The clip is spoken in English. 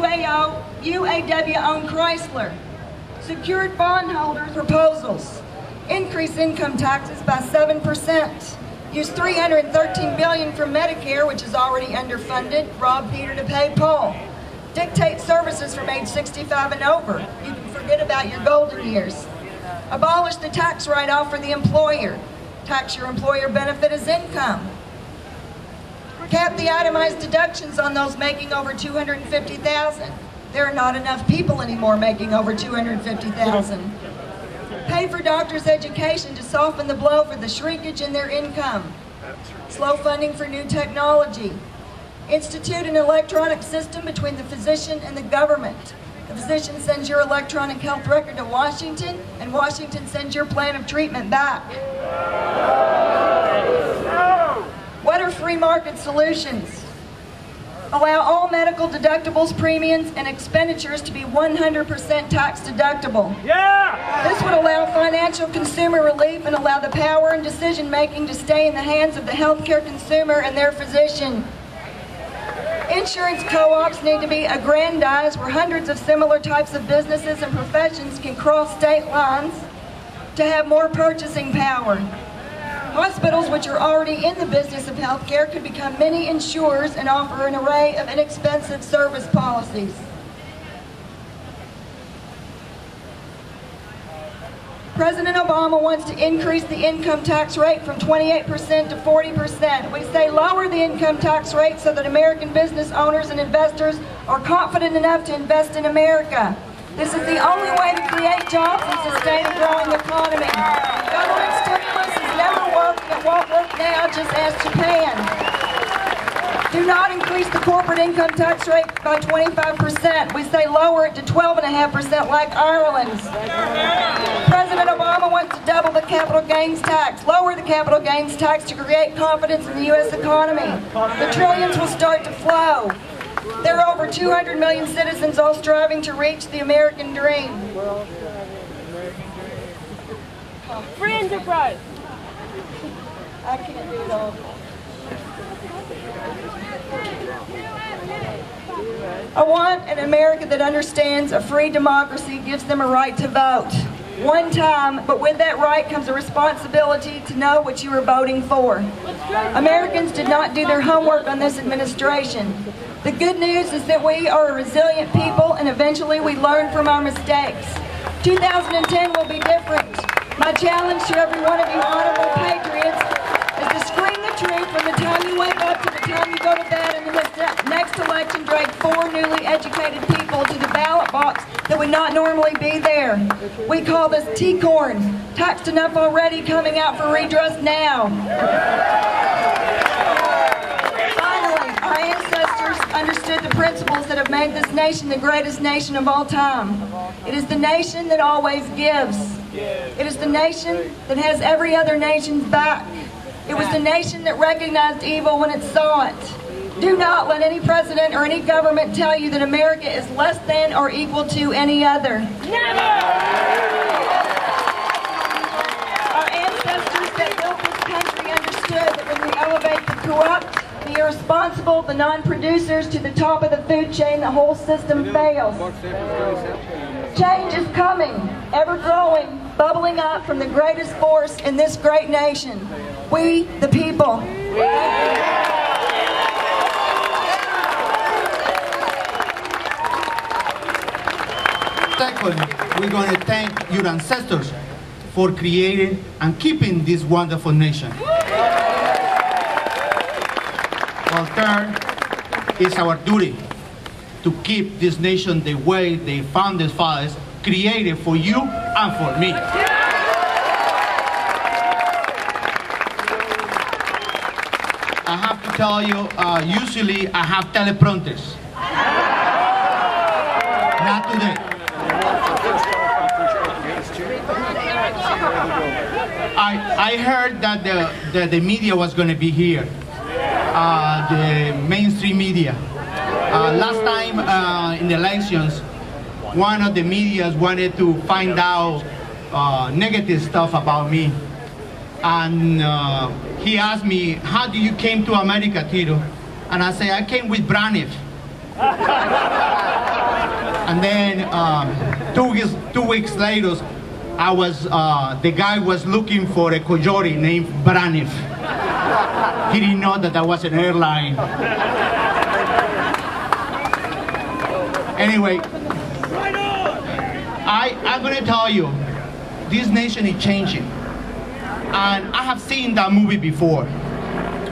UAO, UAW-owned Chrysler. Secured bondholder proposals. Increase income taxes by 7%. Use 313 billion from Medicare, which is already underfunded. Rob Peter to pay Paul. Dictate services from age 65 and over. You can forget about your golden years. Abolish the tax write-off for the employer. Tax your employer benefit as income. Cap the itemized deductions on those making over 250,000. There are not enough people anymore making over 250,000. Pay for doctors' education to soften the blow for the shrinkage in their income. Slow funding for new technology. Institute an electronic system between the physician and the government. The physician sends your electronic health record to Washington, and Washington sends your plan of treatment back. Free market solutions? Allow all medical deductibles, premiums, and expenditures to be 100% tax deductible. Yeah! This would allow financial consumer relief and allow the power and decision making to stay in the hands of the healthcare consumer and their physician. Insurance co-ops need to be aggrandized where hundreds of similar types of businesses and professions can cross state lines to have more purchasing power. Hospitals which are already in the business of healthcare could become many insurers and offer an array of inexpensive service policies. President Obama wants to increase the income tax rate from 28% to 40%. We say lower the income tax rate so that American business owners and investors are confident enough to invest in America. This is the only way to create jobs and sustain a growing economy. Government just ask Japan. Do not increase the corporate income tax rate by 25%. We say lower it to 12.5% like Ireland's. President Obama wants to double the capital gains tax, lower the capital gains tax to create confidence in the U.S. economy. The trillions will start to flow. There are over 200 million citizens all striving to reach the American dream. Free enterprise! I want an America that understands a free democracy gives them a right to vote. One time, but with that right comes a responsibility to know what you are voting for. Americans did not do their homework on this administration. The good news is that we are a resilient people and eventually we learn from our mistakes. 2010 will be different. My challenge to every one of you honorable patriots four newly educated people to the ballot box that would not normally be there. We call this T-corn. Taxed enough already coming out for redress now. Finally, our ancestors understood the principles that have made this nation the greatest nation of all time. It is the nation that always gives. It is the nation that has every other nation's back. It was the nation that recognized evil when it saw it. Do not let any president or any government tell you that America is less than or equal to any other. Never! Our ancestors that built this country understood that when we elevate the corrupt, the irresponsible, the non-producers to the top of the food chain, the whole system fails. Change is coming, ever growing, bubbling up from the greatest force in this great nation. We, the people. We're going to thank your ancestors for creating and keeping this wonderful nation. Well, third, it's our duty to keep this nation the way the founding fathers created for you and for me. I have to tell you, uh, usually I have teleprompters. Not today. I, I heard that the, the, the media was going to be here, uh, the mainstream media. Uh, last time uh, in the elections, one of the medias wanted to find out uh, negative stuff about me. And uh, he asked me, how do you came to America, Tito? And I say, I came with Braniff. And then um, two weeks two weeks later, I was uh, the guy was looking for a Coyote named Braniff. He didn't know that that was an airline. Anyway, I, I'm gonna tell you, this nation is changing. And I have seen that movie before.